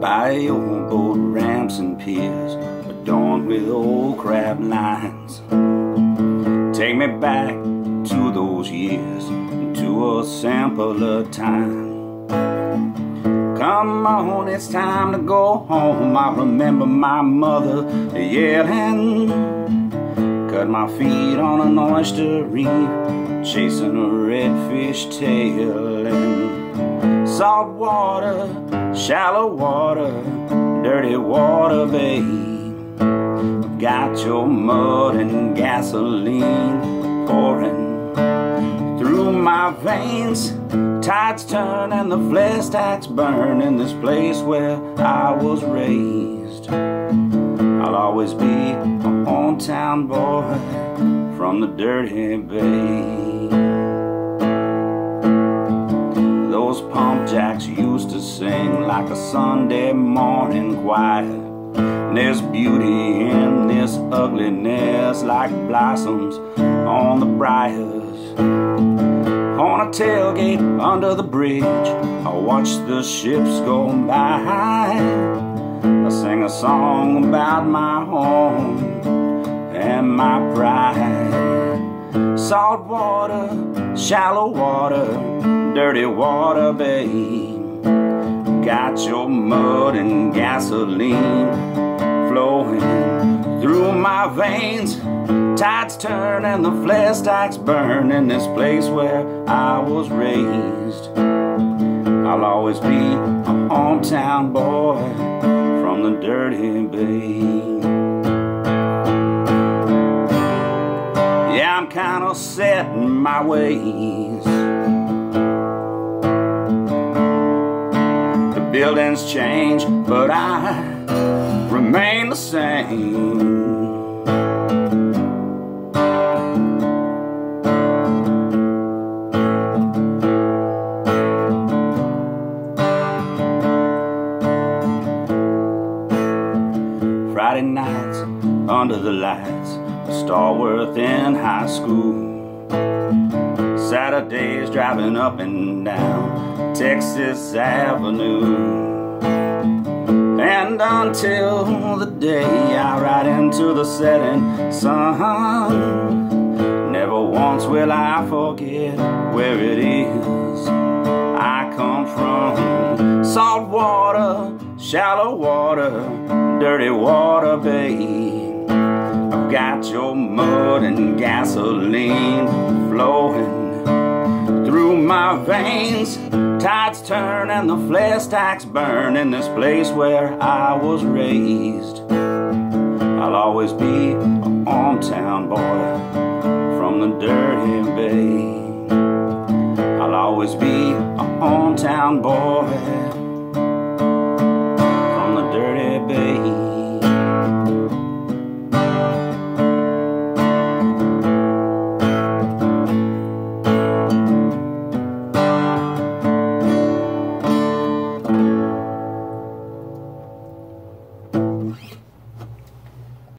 by old boat ramps and piers adorned with old crab lines. Take me back to those years, to a simpler time. Come on, it's time to go home. I remember my mother yelling. Cut my feet on an oyster reef, chasing a redfish tail. Salt water, shallow water, dirty water, babe. Got your mud and gasoline pouring through my veins. Tides turn and the flesh burn in this place where I was raised. I'll always be a hometown boy from the dirty bay. Those pump jacks used to sing like a Sunday morning choir. There's beauty in this ugliness like blossoms on the briars. On a tailgate under the bridge, I watch the ships go by. I sing a song about my home and my pride. Salt water, shallow water, dirty water, babe. Got your mud and gasoline flowing through my veins. Tides turn and the flare stacks burn in this place where I was raised. I'll always be a hometown boy from the dirty bay. Yeah, I'm kinda set in my ways. Buildings change, but I remain the same. Friday nights under the lights Starworth in high school. Saturdays driving up and down Texas Avenue. And until the day I ride into the setting sun, never once will I forget where it is I come from. Salt water, shallow water, dirty water, babe. I've got your mud and gasoline my veins. Tides turn and the flare stacks burn in this place where I was raised. I'll always be a hometown boy from the dirty bay. I'll always be a hometown boy